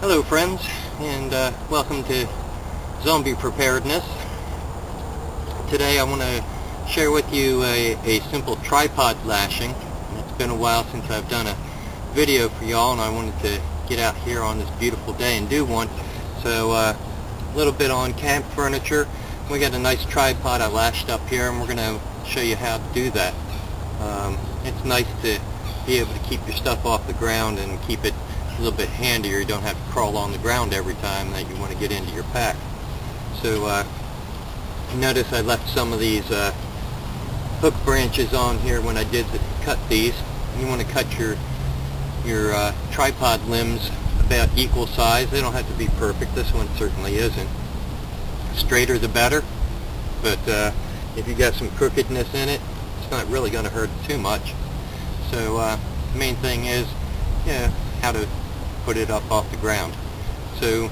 Hello friends, and uh, welcome to Zombie Preparedness. Today I want to share with you a, a simple tripod lashing. It's been a while since I've done a video for y'all and I wanted to get out here on this beautiful day and do one. So uh, a little bit on camp furniture. We got a nice tripod I lashed up here and we're going to show you how to do that. Um, it's nice to be able to keep your stuff off the ground and keep it a little bit handier. You don't have to crawl on the ground every time that you want to get into your pack. So uh, notice I left some of these uh, hook branches on here when I did the, cut these. You want to cut your your uh, tripod limbs about equal size. They don't have to be perfect. This one certainly isn't. Straighter the better. But uh, if you got some crookedness in it, it's not really going to hurt too much. So uh, the main thing is, yeah, how to put it up off the ground. So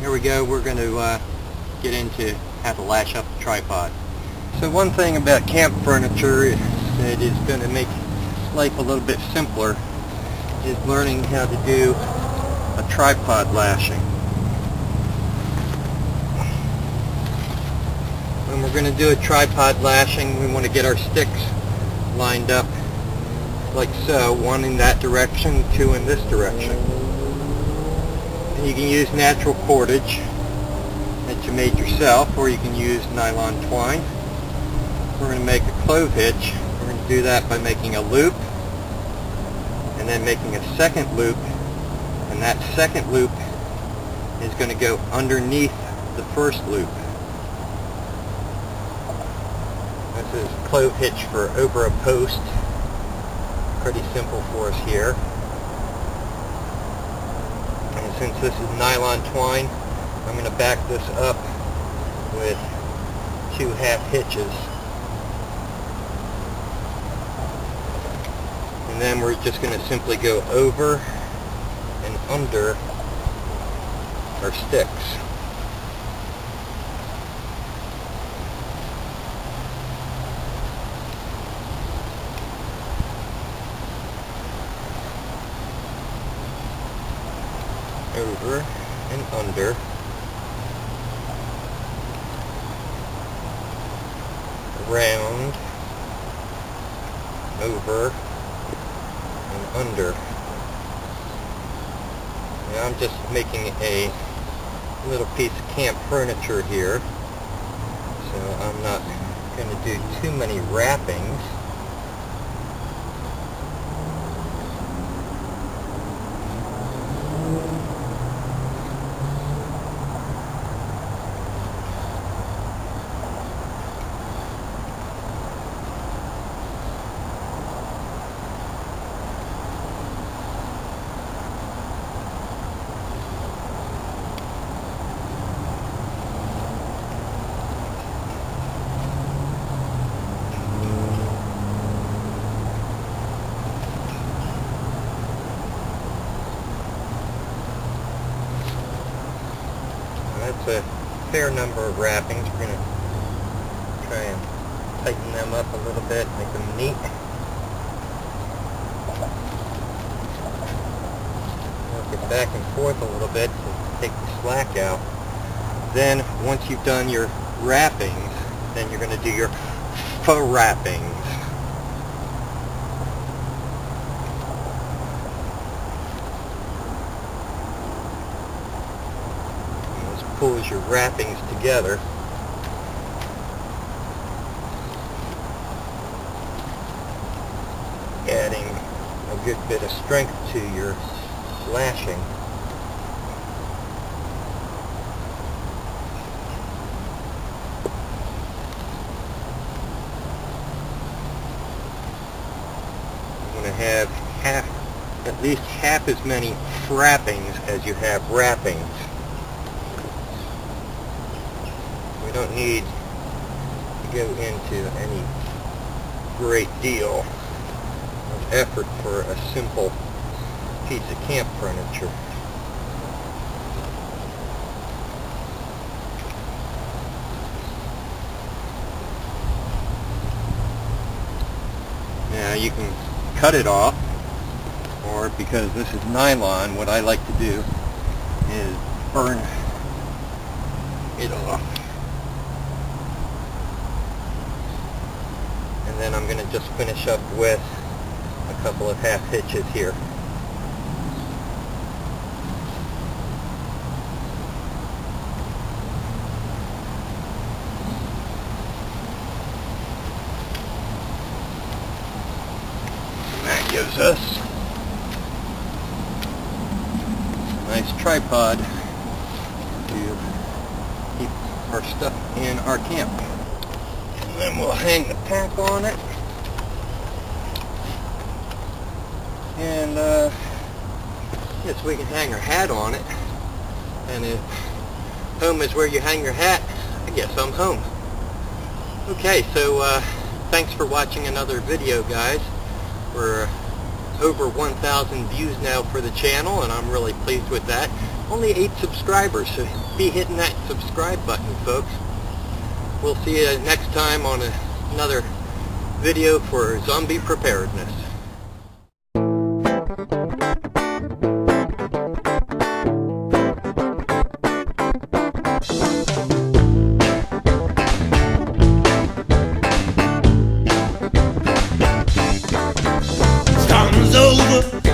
here we go. We're going to uh, get into how to lash up the tripod. So one thing about camp furniture that is going to make life a little bit simpler is learning how to do a tripod lashing. When we're going to do a tripod lashing, we want to get our sticks lined up like so, one in that direction, two in this direction. And you can use natural cordage that you made yourself, or you can use nylon twine. We're going to make a clove hitch. We're going to do that by making a loop, and then making a second loop, and that second loop is going to go underneath the first loop. This is clove hitch for over a post pretty simple for us here. And since this is nylon twine, I'm going to back this up with two half hitches. And then we're just going to simply go over and under our sticks. over and under around over and under. Now I'm just making a little piece of camp furniture here so I'm not going to do too many wrappings a fair number of wrappings. We're going to try and tighten them up a little bit, make them neat. Work it back and forth a little bit to take the slack out. Then, once you've done your wrappings, then you're going to do your frappings. And this pulls your wrappings together. Adding a good bit of strength to your lashing. You want to have half, at least half as many frappings as you have wrappings. we don't need to go into any great deal of effort for a simple piece of camp furniture. Now you can cut it off or because this is nylon what I like to do is burn it off I'm going to just finish up with a couple of half hitches here And that gives us a nice tripod to keep our stuff in our camp. And then we'll hang the pack on it. And uh, yes, we can hang our hat on it. And if home is where you hang your hat, I guess I'm home. Okay, so uh, thanks for watching another video, guys. We're over 1,000 views now for the channel, and I'm really pleased with that. Only 8 subscribers, so be hitting that subscribe button, folks. We'll see you next time on a, another video for zombie preparedness. Over.